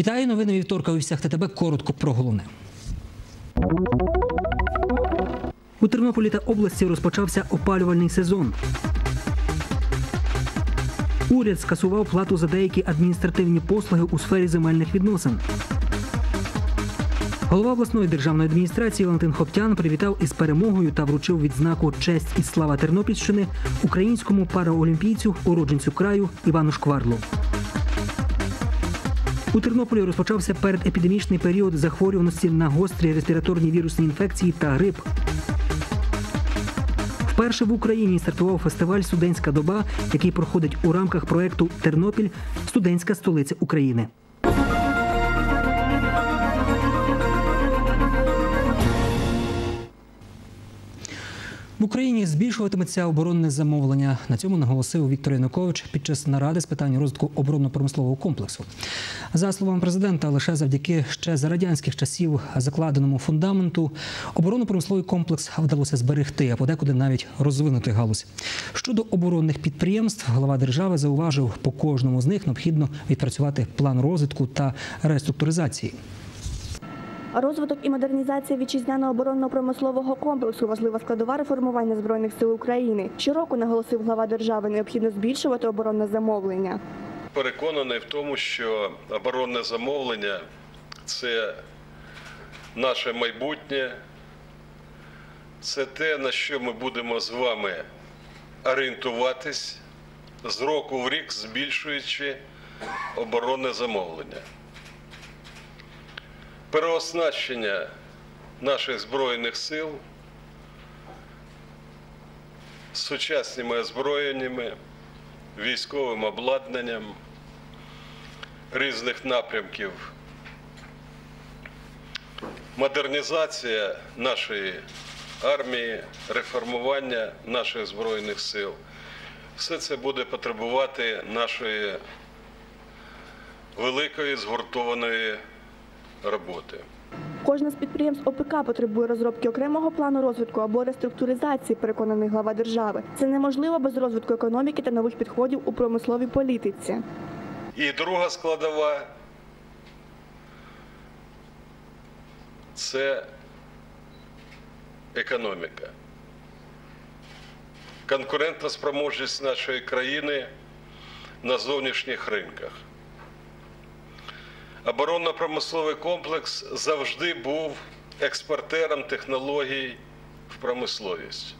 Вітаю новини вівторка у всіх ТТБ. Коротко про головне. У Тернополі та області розпочався опалювальний сезон. Уряд скасував плату за деякі адміністративні послуги у сфері земельних відносин. Голова обласної державної адміністрації Валентин Хоптян привітав із перемогою та вручив відзнаку Честь і слава Тернопільщини українському параолімпійцю, уродженцю краю Івану Шкварлу. У Тернополі розпочався передепідемічний період захворюваності на гострі респіраторні вірусні інфекції та грип. Вперше в Україні стартував фестиваль Студентська доба, який проходить у рамках проекту Тернопіль студентська столиця України. В Україні збільшуватиметься оборонне замовлення. На цьому наголосив Віктор Янукович під час наради з питань розвитку оборонно-промислового комплексу. За словами президента, лише завдяки ще за радянських часів закладеному фундаменту оборонно-промисловий комплекс вдалося зберегти, а подекуди навіть розвинути галузь. Щодо оборонних підприємств, глава держави зауважив, по кожному з них необхідно відпрацювати план розвитку та реструктуризації. Розвиток і модернізація вітчизняного оборонно-промислового комплексу важлива складова реформування збройних сил України. Щороку наголосив глава держави, необхідно збільшувати оборонне замовлення. Переконаний в тому, що оборонне замовлення це наше майбутнє, це те, на що ми будемо з вами орієнтуватись з року в рік, збільшуючи оборонне замовлення. Переоснащення наших Збройних сил сучасними озброєннями, військовим обладнанням різних напрямків, модернізація нашої армії, реформування наших Збройних сил. Все це буде потребувати нашої великої згуртованої роботи. Кожне з підприємств ОПК потребує розробки окремого плану розвитку або реструктуризації, переконаний глава держави. Це неможливо без розвитку економіки та нових підходів у промисловій політиці. І друга складова це економіка. Конкурентна спроможність нашої країни на зовнішніх ринках. Оборонно-промисловий комплекс завжди був експортером технологій в промисловість.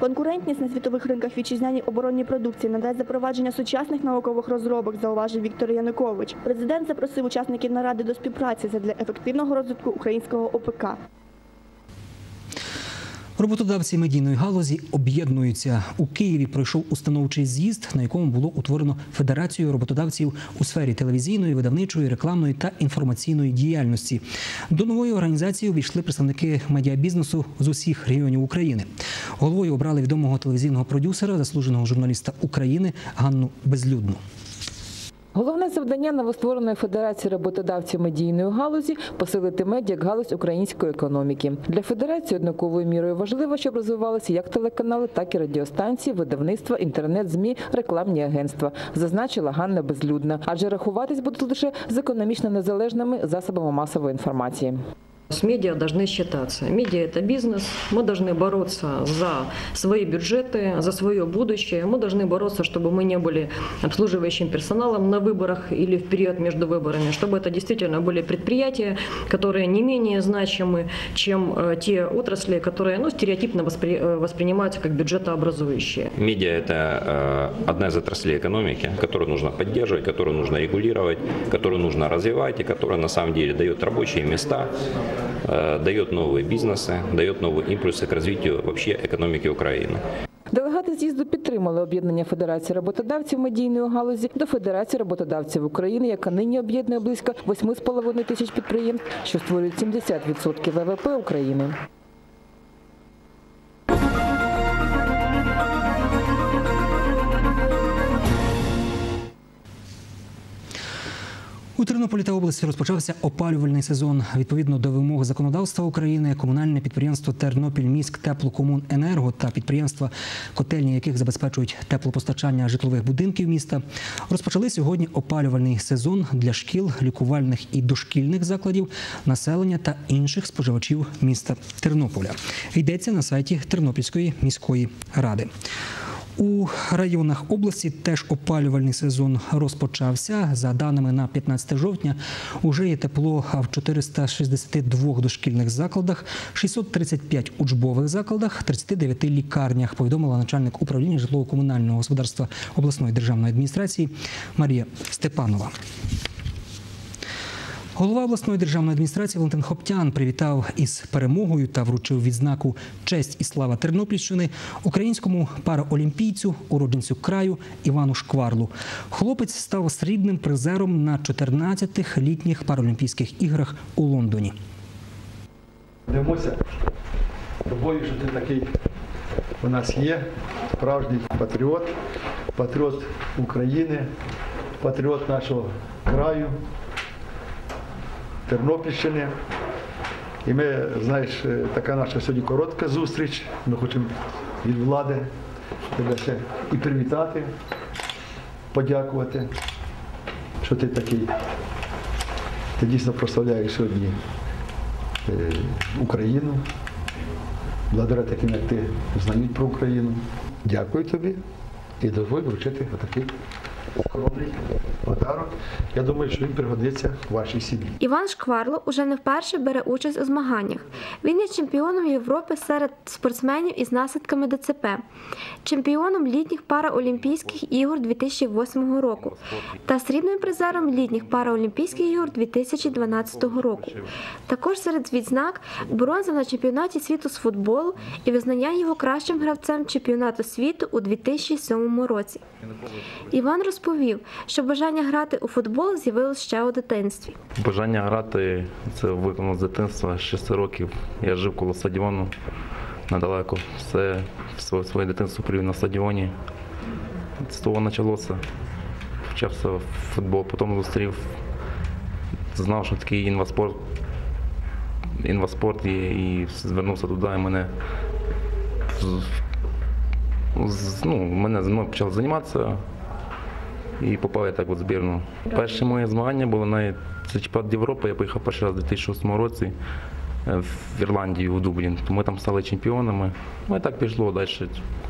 Конкурентність на світових ринках вітчизняній оборонній продукції надасть запровадження сучасних наукових розробок, зауважив Віктор Янукович. Президент запросив учасників наради до співпраці задля ефективного розвитку українського ОПК. Роботодавці медійної галузі об'єднуються. У Києві пройшов установчий з'їзд, на якому було утворено Федерацію роботодавців у сфері телевізійної, видавничої, рекламної та інформаційної діяльності. До нової організації увійшли представники медіабізнесу з усіх регіонів України. Головою обрали відомого телевізійного продюсера, заслуженого журналіста України Ганну Безлюдну. Головне завдання новоствореної федерації роботодавців медійної галузі посилити медіа як галузь української економіки. Для федерації однаковою мірою важливо, щоб розвивалися як телеканали, так і радіостанції, видавництва, інтернет, змі, рекламні агентства, зазначила Ганна Безлюдна. Адже рахуватись будуть лише з економічно незалежними засобами масової інформації. С медиа должны считаться. Медиа – это бизнес. Мы должны бороться за свои бюджеты, за свое будущее. Мы должны бороться, чтобы мы не были обслуживающим персоналом на выборах или в период между выборами, чтобы это действительно были предприятия, которые не менее значимы, чем э, те отрасли, которые ну, стереотипно воспри- э, воспринимаются как бюджетообразующие. Медиа – это э, одна из отраслей экономики, которую нужно поддерживать, которую нужно регулировать, которую нужно развивать и которая на самом деле дает рабочие места, дает новые бизнесы, дает новые импульсы к развитию вообще экономики Украины. Делегати з'їзду підтримали об'єднання Федерації роботодавців медійної галузі до Федерації роботодавців України, яка нині об'єднує близько 8,5 тисяч підприємств, що створюють 70% ВВП України. У Тернополі та області розпочався опалювальний сезон. Відповідно до вимог законодавства України, комунальне підприємство Тернопільміськ Теплокомуненерго та підприємства, котельні яких забезпечують теплопостачання житлових будинків міста, розпочали сьогодні опалювальний сезон для шкіл, лікувальних і дошкільних закладів, населення та інших споживачів міста Тернополя. Йдеться на сайті Тернопільської міської ради. У районах області теж опалювальний сезон розпочався. За даними на 15 жовтня, уже є тепло в 462 дошкільних закладах, 635 учбових закладах, 39 лікарнях. Повідомила начальник управління житлово-комунального господарства обласної державної адміністрації Марія Степанова. Голова обласної державної адміністрації Валентин Хоптян привітав із перемогою та вручив відзнаку Честь і слава Тернопільщини українському параолімпійцю, уродженцю краю Івану Шкварлу. Хлопець став срібним призером на 14-х літніх паралімпійських іграх у Лондоні. Дивимося. Тобою, що ти такий у нас є, справжній патріот, патріот України, патріот нашого краю, Тернопільщини. І ми, знаєш, е, така наша сьогодні коротка зустріч. Ми хочемо від влади тебе ще і привітати, подякувати, що ти такий. Ти дійсно прославляєш сьогодні е, Україну, благодаря таким, як ти, знають про Україну. Дякую тобі і дозволь вручити отакий скромний подарок. Я думаю, що він пригодиться вашій сім'ї. Іван Шкварло уже не вперше бере участь у змаганнях. Він є чемпіоном Європи серед спортсменів із наслідками ДЦП, чемпіоном літніх параолімпійських ігор 2008 року та срібним призером літніх параолімпійських ігор 2012 року. Також серед відзнак бронза на чемпіонаті світу з футболу і визнання його кращим гравцем чемпіонату світу у 2007 році. Іван розповів, що бажання грати у футбол з'явилось ще у дитинстві. Бажання грати це виконано з дитинства з 6 років. Я жив коло стадіону недалеко. Все своє, дитинство провів на стадіоні. З того почалося. Почався в футбол, потім зустрів, знав, що такий інваспорт, інваспорт є, і звернувся туди, і мене ну, мене мною почали займатися. І попав я так от в збірну. Перше моє змагання було на це чемпіонат Європи. Я поїхав перший раз у 2006 році е, в Ірландію, у Дублін. То ми там стали чемпіонами. Ну і так пішло далі.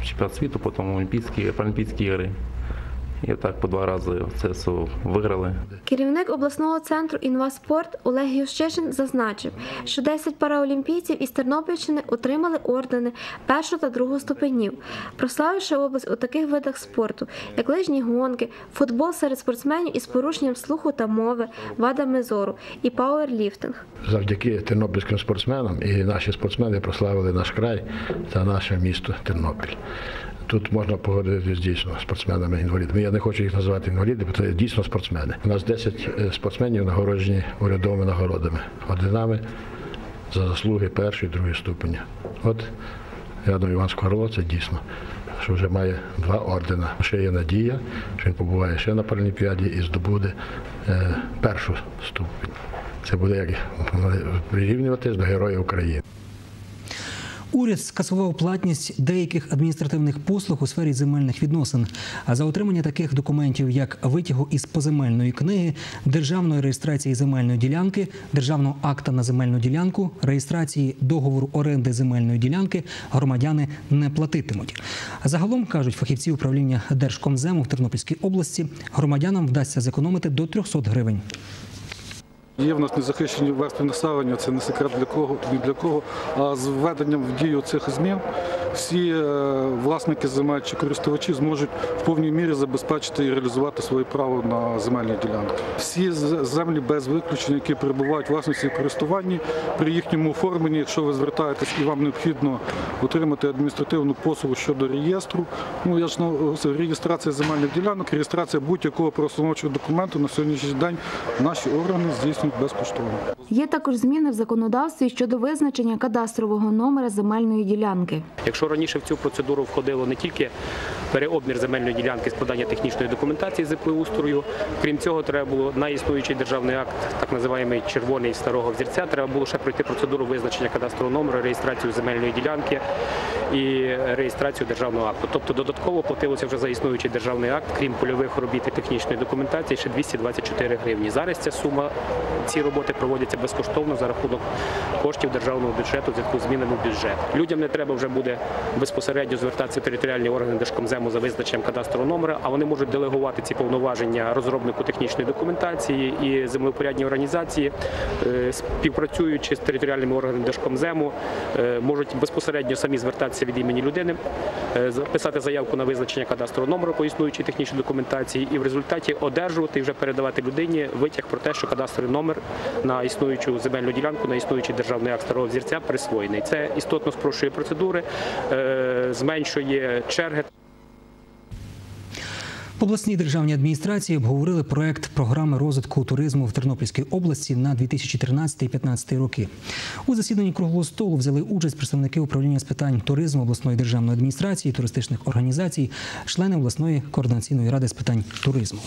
Чемпіонат світу, потім Олімпійські, Паралімпійські ігри. І так по два рази це виграли. Керівник обласного центру «Інваспорт» Олег Ющишин зазначив, що 10 параолімпійців із Тернопільщини отримали ордени першого та другого ступенів, прославивши область у таких видах спорту, як лижні гонки, футбол серед спортсменів із порушенням слуху та мови, вадами зору і пауерліфтинг. Завдяки тернопільським спортсменам і наші спортсмени прославили наш край та наше місто Тернопіль. Тут можна погодитися дійсно спортсменами-інвалідами. Я не хочу їх називати інваліди, бо це дійсно спортсмени. У нас 10 е, спортсменів нагороджені урядовими нагородами, орденами за заслуги першої другої ступеня. От думаю, Іван Скорло це дійсно, що вже має два ордена. Ще є надія, що він побуває ще на Паралімпіаді і здобуде е, першу ступень. Це буде як прирівнюватись до Героя України. Уряд скасував платність деяких адміністративних послуг у сфері земельних відносин. А за отримання таких документів, як витягу із поземельної книги, державної реєстрації земельної ділянки, державного акта на земельну ділянку, реєстрації договору оренди земельної ділянки, громадяни не платитимуть. Загалом кажуть фахівці управління Держкомзему в Тернопільській області, громадянам вдасться зекономити до 300 гривень. Є в нас незахищені верстви населення, це не секрет для кого, ні для кого. А з введенням в дію цих змін всі е, власники земель чи користувачі зможуть в повній мірі забезпечити і реалізувати своє право на земельні ділянки. Всі землі без виключення, які перебувають власності і користуванні, при їхньому оформленні, якщо ви звертаєтесь і вам необхідно отримати адміністративну послугу щодо реєстру, ну я ж наголосив, реєстрація земельних ділянок, реєстрація будь-якого правоустановчого документу на сьогоднішній день наші органи здійснюють безкоштовно. Є також зміни в законодавстві щодо визначення кадастрового номера земельної ділянки. Якщо раніше в цю процедуру входило не тільки переобмір земельної ділянки, складання технічної документації землеустрою. Крім цього, треба було на існуючий державний акт, так називаємо червоний старого взірця. Треба було ще пройти процедуру визначення кадастрового номеру, реєстрацію земельної ділянки і реєстрацію державного акту. Тобто додатково платилося вже за існуючий державний акт, крім польових робіт і технічної документації, ще 224 гривні. Зараз ця сума, ці роботи проводяться безкоштовно за рахунок коштів державного бюджету зв'язку з змінами бюджет. Людям не треба вже буде безпосередньо звертатися в територіальні органи Держкомзему за визначенням кадастрового номера, а вони можуть делегувати ці повноваження розробнику технічної документації і землепорядній організації, Е, співпрацюючи з територіальними органами Держкомзему, е, можуть безпосередньо самі звертатися від імені людини, е, записати заявку на визначення кадастрового номеру по існуючій технічній документації і в результаті одержувати і вже передавати людині витяг про те, що кадастровий номер на існуючу земельну ділянку, на існуючий державний акт старого взірця присвоєний. Це істотно спрощує процедури, зменшує черги. В обласній державній адміністрації обговорили проект програми розвитку туризму в Тернопільській області на 2013-2015 роки. У засіданні круглого столу взяли участь представники управління з питань туризму обласної державної адміністрації, туристичних організацій, члени обласної координаційної ради з питань туризму.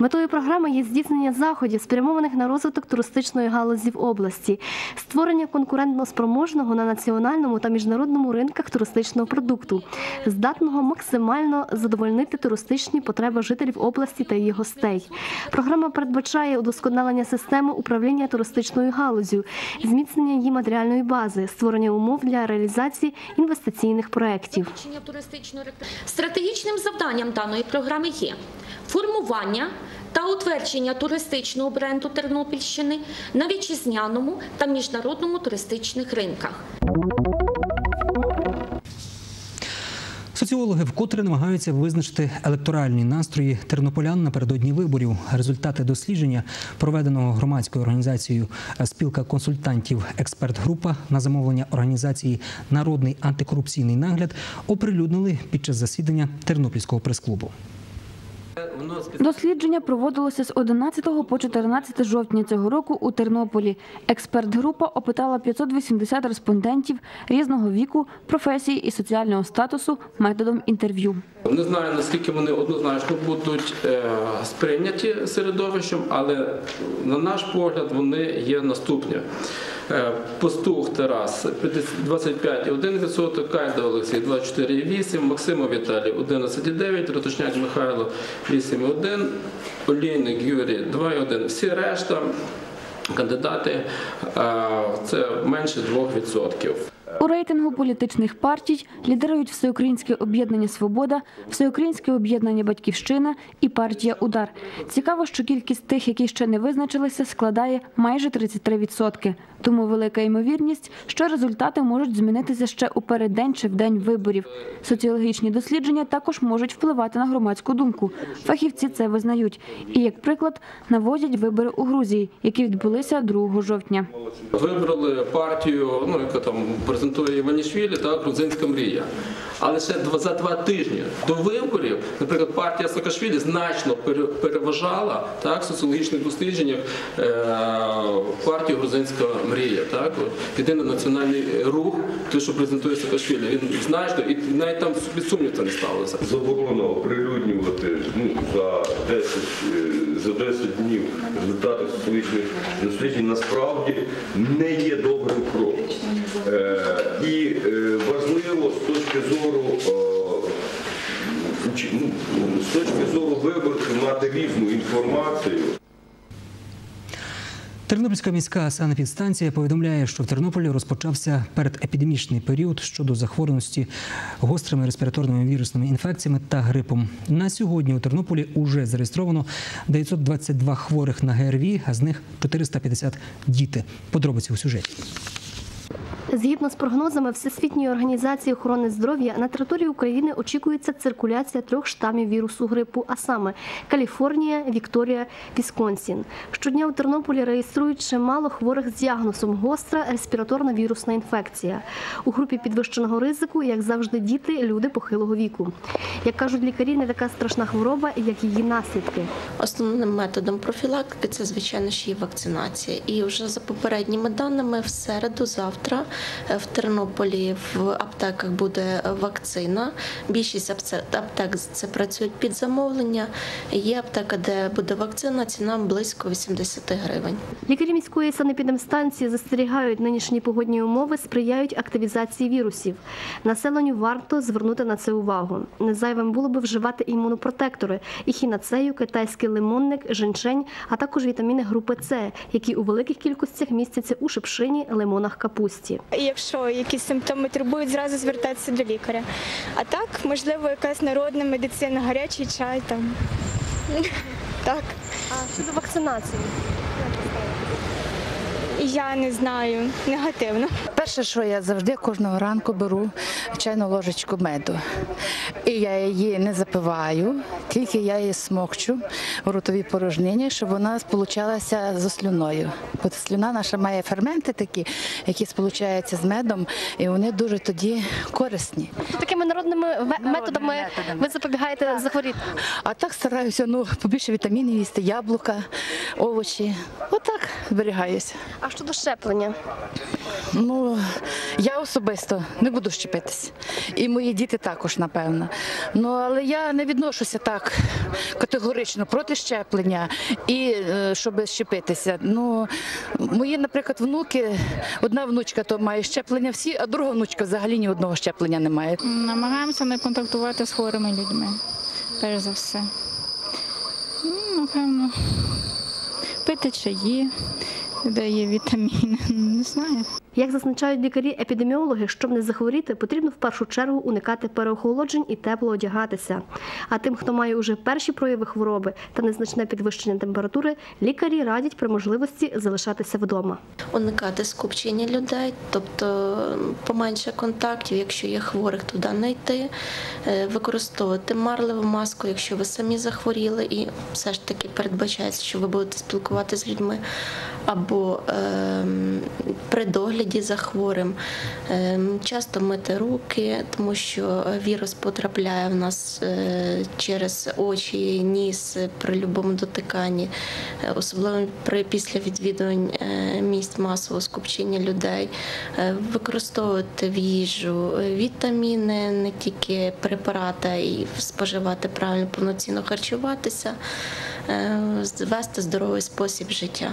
Метою програми є здійснення заходів, спрямованих на розвиток туристичної галузі в області, створення конкурентно спроможного на національному та міжнародному ринках туристичного продукту, здатного максимально задовольнити туристичні потреби жителів області та її гостей. Програма передбачає удосконалення системи управління туристичною галузю, зміцнення її матеріальної бази, створення умов для реалізації інвестиційних проєктів. Стратегічним завданням даної програми є формування та утвердження туристичного бренду Тернопільщини на вітчизняному та міжнародному туристичних ринках. Соціологи вкотре намагаються визначити електоральні настрої тернополян напередодні виборів. Результати дослідження, проведеного громадською організацією спілка консультантів Експерт-група на замовлення організації Народний антикорупційний нагляд оприлюднили під час засідання Тернопільського прес-клубу. Дослідження проводилося з 11 по 14 жовтня цього року у Тернополі. Експерт-група опитала 580 респондентів різного віку, професії і соціального статусу методом інтерв'ю. Не знаю, наскільки вони однозначно будуть е, сприйняті середовищем, але на наш погляд вони є наступні. Е, Пастух Тарас 25,1%, Кайда Олексій 24,8%, Максимо Віталій 11,9%, Ратушняк Михайло 8,1%, Олійник Юрій 2,1%. Всі решта кандидати е, це менше 2%. У рейтингу політичних партій лідирують Всеукраїнське об'єднання Свобода, Всеукраїнське об'єднання Батьківщина і партія Удар. Цікаво, що кількість тих, які ще не визначилися, складає майже 33%. Тому велика ймовірність, що результати можуть змінитися ще у переддень чи в день виборів. Соціологічні дослідження також можуть впливати на громадську думку. Фахівці це визнають. І як приклад наводять вибори у Грузії, які відбулися 2 жовтня. Вибрали партію, ну яка там презентує Іванішвілі, та грузинська мрія. Але ще за два тижні до виборів, наприклад, партія Саакашвілі значно пере- переважала так в соціологічних дослідженнях е, партію Грузинська мрія. Так єдиний національний рух, той, що презентує Саакашвілі, він значно і навіть там сумнів це не ставилося. Заборона оприлюднювати ну, за 10, е, за 10 днів результати соціологічних досліджень насправді не є добрим кроком. І е, важливо з точки зору е, ну, з точки зору виборців мати різну інформацію. Тернопільська міська санепідстанція повідомляє, що в Тернополі розпочався передепідемічний період щодо захворюваності гострими респіраторними вірусними інфекціями та грипом. На сьогодні у Тернополі уже зареєстровано 922 хворих на ГРВІ, а з них 450 діти. Подробиці у сюжеті. Згідно з прогнозами Всесвітньої організації охорони здоров'я, на території України очікується циркуляція трьох штамів вірусу грипу, а саме Каліфорнія, Вікторія, Вісконсін. Щодня у Тернополі реєструють чимало хворих з діагнозом гостра респіраторна вірусна інфекція. У групі підвищеного ризику, як завжди, діти, люди похилого віку. Як кажуть лікарі, не така страшна хвороба, як її наслідки. Основним методом профілактики це, звичайно, ж є вакцинація. І вже за попередніми даними, в середу, завтра в Тернополі в аптеках буде вакцина. Більшість аптек це працюють під замовлення. Є аптека, де буде вакцина, ціна близько 80 гривень. Лікарі міської санепідемстанції застерігають, нинішні погодні умови сприяють активізації вірусів. Населенню варто звернути на це увагу. Незайвим було би вживати імунопротектори, ехінацею, китайський лимонник, женьшень, а також вітаміни групи С, які у великих кількостях містяться у шипшині, лимонах, капусті. І Якщо якісь симптоми турбують, зразу звертатися до лікаря. А так, можливо, якась народна медицина, гарячий чай там. Так. А щодо вакцинації? Я не знаю, негативно. Перше, що я завжди кожного ранку беру чайну ложечку меду. І я її не запиваю, тільки я її смокчу в ротовій порожнині, щоб вона сполучалася з слюною. Бо слюна наша має ферменти такі, які сполучаються з медом, і вони дуже тоді корисні. Такими народними методами ви запобігаєте захворіти. А так стараюся ну, побільше вітамінів їсти, яблука, овочі. Отак зберігаюся. А щодо щеплення? Ну, я особисто не буду щепитись. І мої діти також, напевно. Ну, але я не відношуся так категорично проти щеплення і е, щоб щепитися. Ну, мої, наприклад, внуки, одна внучка то має щеплення всі, а друга внучка взагалі ні одного щеплення не має. Намагаємося не контактувати з хворими людьми, перш за все. Ну, Напевно, пити чаї, де є вітаміни, не знаю. Як зазначають лікарі-епідеміологи, щоб не захворіти, потрібно в першу чергу уникати переохолоджень і тепло одягатися. А тим, хто має уже перші прояви хвороби та незначне підвищення температури, лікарі радять при можливості залишатися вдома. Уникати скупчення людей, тобто поменше контактів, якщо є хворих, туди не йти, Е, використовувати марливу маску, якщо ви самі захворіли, і все ж таки передбачається, що ви будете спілкуватися з людьми, або ем, при догляді за хворим. Ем, Часто мити руки, тому що вірус потрапляє в нас е, через очі, ніс при будь-якому дотиканні, Е, особливо при після відвідувань е, місць масового скупчення людей, використовувати в їжу вітаміни, не тільки препарати, й споживати правильно, повноцінно харчуватися, вести здоровий спосіб життя.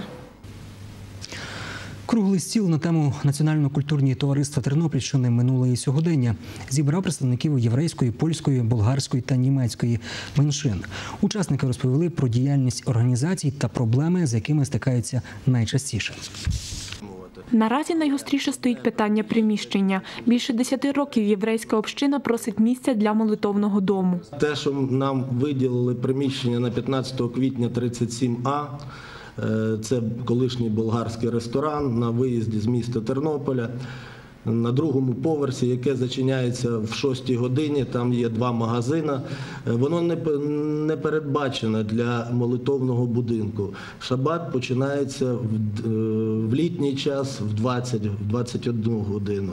Круглий стіл на тему Національно-культурні товариства Тернопільщини минуле і сьогодення зібрав представників єврейської, польської, болгарської та німецької меншин. Учасники розповіли про діяльність організацій та проблеми, з якими стикаються найчастіше. Наразі найгостріше стоїть питання приміщення. Більше десяти років єврейська община просить місця для молитовного дому. Те, що нам виділили приміщення на 15 квітня 37А, е, це колишній болгарський ресторан на виїзді з міста Тернополя. На другому поверсі, яке зачиняється в 6 годині, там є два магазини. Е, Воно не, п- не передбачено для молитовного будинку. Шабат починається в, е, в літній час в 20, в 21 годину,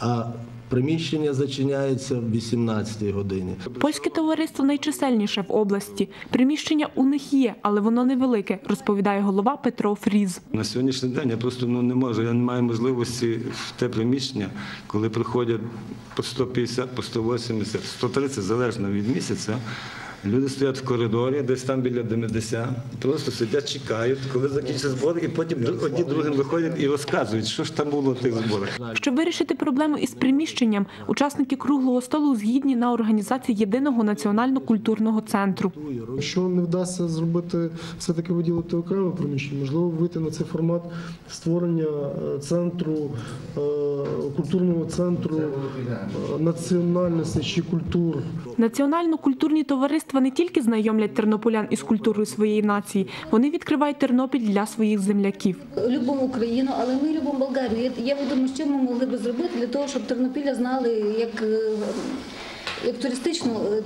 а приміщення зачиняється в 18 годині. Польське товариство найчисельніше в області. Приміщення у них є, але воно невелике, розповідає голова Петро Фріз. На сьогоднішній день я просто ну, не можу, я не маю можливості в те приміщення, коли приходять по 150, по 180, 130, залежно від місяця. Люди стоять в коридорі, десь там біля Демедеся, просто сидять, чекають, коли закінчаться збори, і потім одні другим виходять і розказують, що ж там було в тих зборах. Щоб вирішити проблему із приміщенням, учасники круглого столу згідні на організації єдиного національно-культурного центру. Якщо не вдасться зробити все-таки виділити окреме приміщення, можливо, вийти на цей формат створення е, центру, е, культурного центру е, національності чи культур. Національно-культурні товариства не тільки знайомлять тернополян із культурою своєї нації, вони відкривають Тернопіль для своїх земляків. Любимо Україну, але ми любимо Болгарію. Я думаю, що ми могли б зробити для того, щоб Тернопілля знали як. е, Як туристичну е,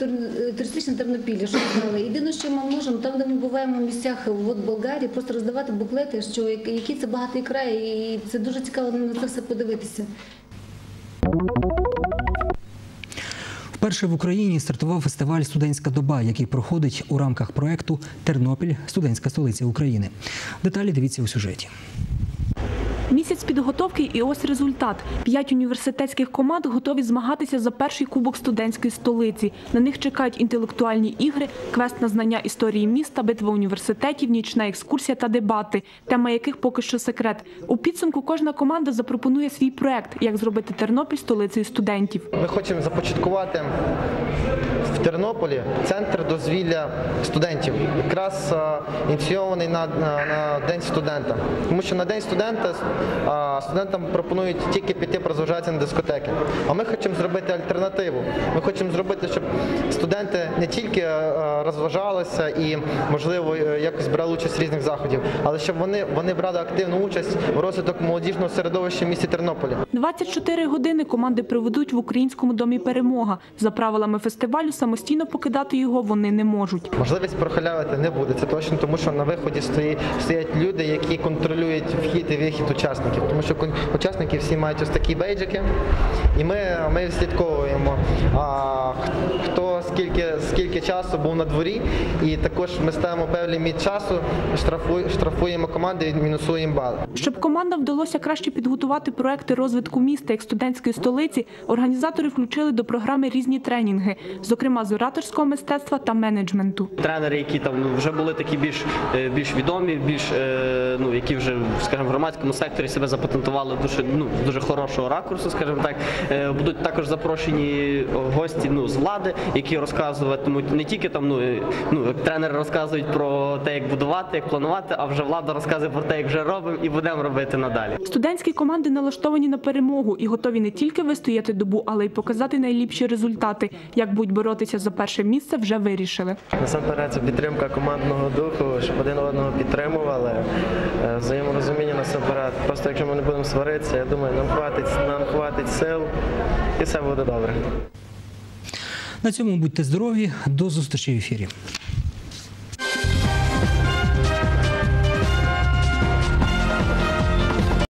е, туристичне Тернопілля, що знали. Єдине, що ми можемо, там, де ми буваємо в місцях от Болгарії, просто роздавати буклети, що як- який це багатий край, і це дуже цікаво на це все подивитися. Вперше в Україні стартував фестиваль Студентська доба, який проходить у рамках проекту Тернопіль студентська столиця України. Деталі дивіться у сюжеті. Місяць підготовки і ось результат. П'ять університетських команд готові змагатися за перший кубок студентської столиці. На них чекають інтелектуальні ігри, квест на знання історії міста, битва університетів, нічна екскурсія та дебати, тема яких поки що секрет. У підсумку кожна команда запропонує свій проект, як зробити Тернопіль столицею студентів. Ми хочемо започаткувати в Тернополі центр дозвілля студентів, якраз е, ініційований на, День студента. Тому що на День студента студентам пропонують тільки піти порозважатися на дискотеки. А ми хочемо зробити альтернативу. Ми хочемо зробити, щоб студенти не тільки е, розважалися і, можливо, е, якось брали участь в різних заходів, але щоб вони, вони брали активну участь в розвиток молодіжного середовища в місті Тернополі. 24 години команди проведуть в українському домі Перемога. За правилами фестивалю самостійно покидати його вони не можуть. Можливість прохалявити не буде, це точно, тому що на виході стоять люди, які контролюють вхід і вихід учасників. Тому що учасники всі мають ось такі бейджики, і ми, ми відслідковуємо, а, хто скільки, скільки часу був на дворі, і також ми ставимо певний ліміт часу, штрафує- штрафуємо команди і мінусуємо бали. Щоб командам вдалося краще підготувати проекти розвитку міста як студентської столиці, організатори включили до програми різні тренінги, зокрема з ораторського мистецтва та менеджменту. Тренери, які там вже були такі більш, е, більш відомі, більш е, ну які вже скажімо, в громадському секторі себе запатентували дуже ну дуже хорошого ракурсу, скажімо так. Е, Будуть також запрошені гості ну з влади, які розказуватимуть не тільки там ну, е, ну тренери розказують про те, як будувати, як планувати, а вже влада розказує про те, як вже робимо і будемо робити надалі. Студентські команди налаштовані на перемогу і готові не тільки вистояти добу, але й показати найліпші результати. Як будуть боротися за перше місце, вже вирішили. Насамперед це підтримка командного духу, щоб один одного підтримували, е, взаєморозуміння насамперед. Просто якщо ми не будемо сваритися, я думаю, нам хватить, нам хватить сил і все буде добре. На цьому будьте здорові. До зустрічі в ефірі.